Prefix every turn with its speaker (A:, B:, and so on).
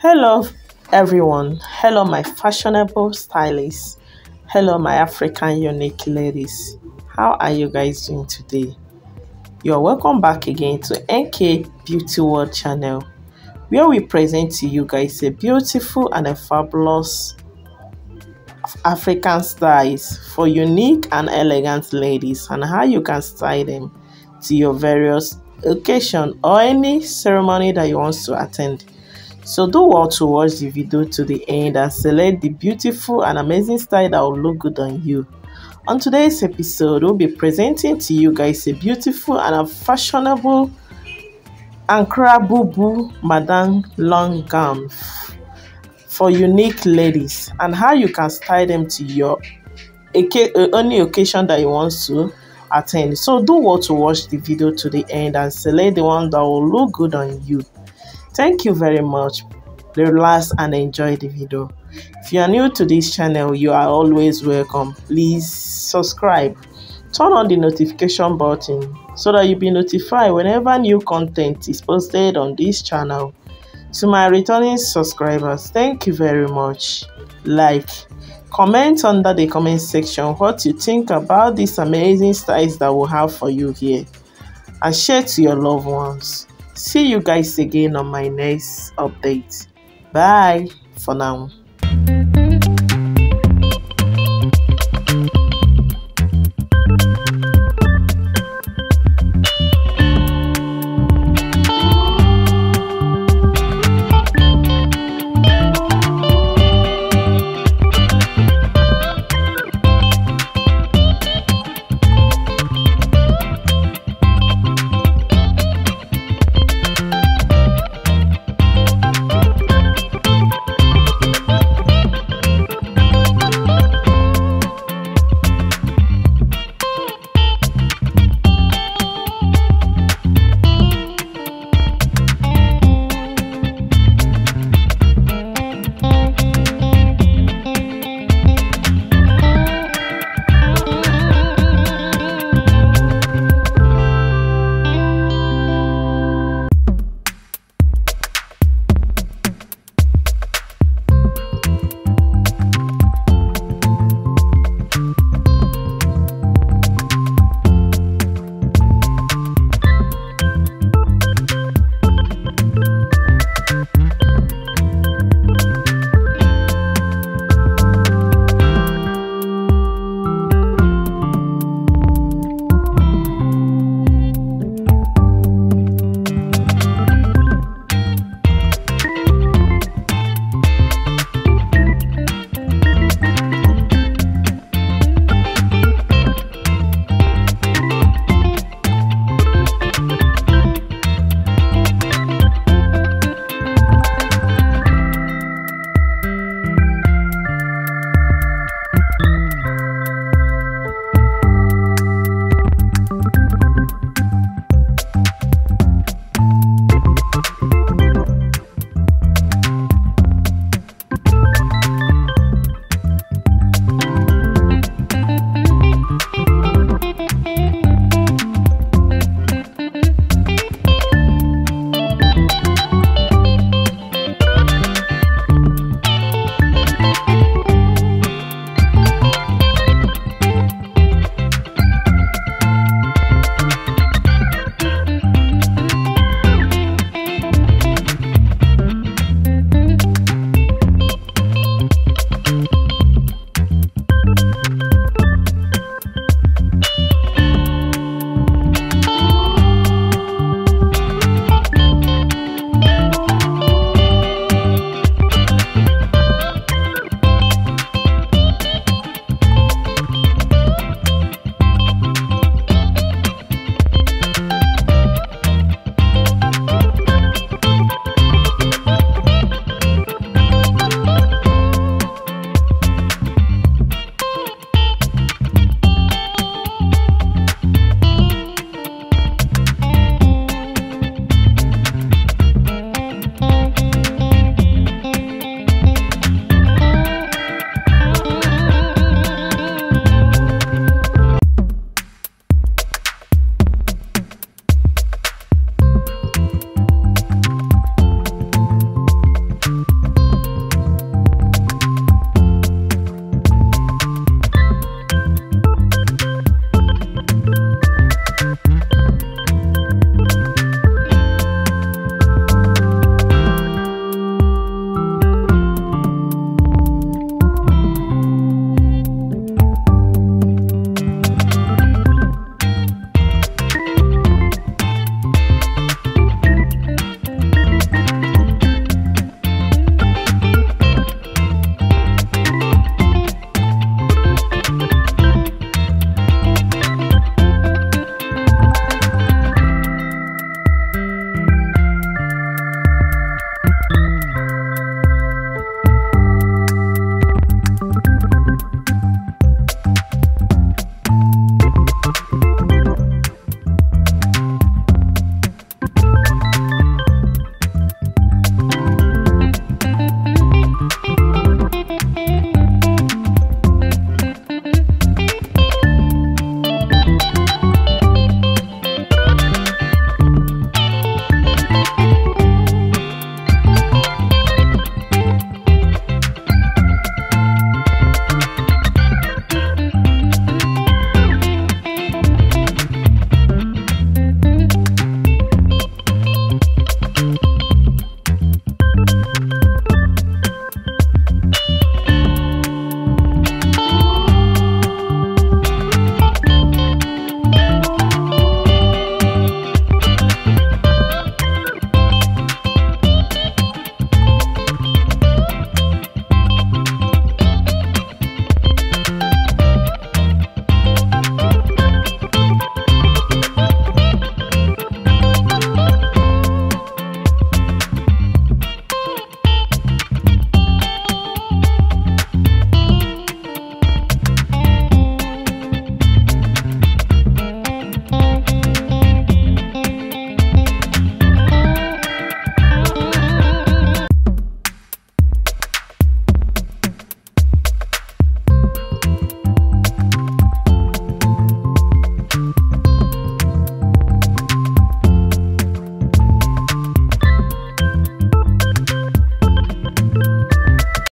A: Hello, everyone. Hello, my fashionable stylists. Hello, my African unique ladies. How are you guys doing today? You're welcome back again to NK Beauty World channel, where we present to you guys a beautiful and a fabulous African styles for unique and elegant ladies and how you can style them to your various occasion or any ceremony that you want to attend. So do well to watch the video to the end and select the beautiful and amazing style that will look good on you. On today's episode, we'll be presenting to you guys a beautiful and a fashionable Ankara Boubou Madame long gown for unique ladies and how you can style them to your uh, any occasion that you want to attend. So do well to watch the video to the end and select the one that will look good on you. Thank you very much. Relax and enjoy the video. If you are new to this channel, you are always welcome. Please subscribe. Turn on the notification button so that you'll be notified whenever new content is posted on this channel. To my returning subscribers, thank you very much. Like, comment under the comment section what you think about these amazing styles that we'll have for you here. And share to your loved ones. See you guys again on my next update. Bye for now.